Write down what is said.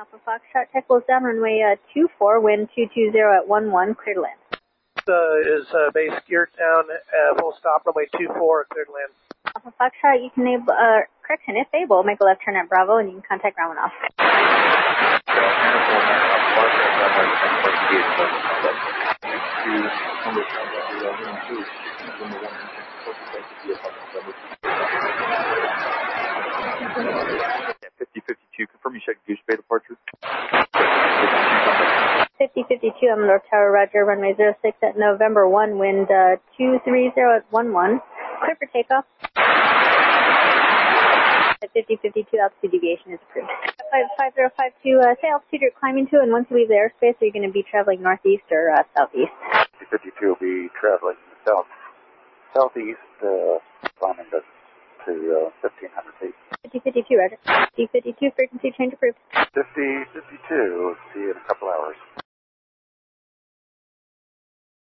Alpha Foxtrot, check goes down runway uh, 24, wind 220 at 11, clear to land. Uh, is uh, base geared down, uh, full stop, runway 24, clear to land. Alpha Foxtrot, you can able, uh, correction, if able, make a left turn at Bravo and you can contact ground off. Fifty fifty two. Confirm you check Goose Bay departure. 5052, I'm North Tower, Roger, runway 06 at November 1, wind uh, 230 at 11, clear for takeoff. At 5052, altitude deviation is approved. 5052, uh, say altitude you're climbing to, and once you leave the airspace, are you going to be traveling northeast or uh, southeast? Fifty fifty two will be traveling south southeast, uh, climbing to to uh, fifteen hundred feet. 5052, Roger. 5052, frequency change approved. Fifty fifty two. See you in a couple hours.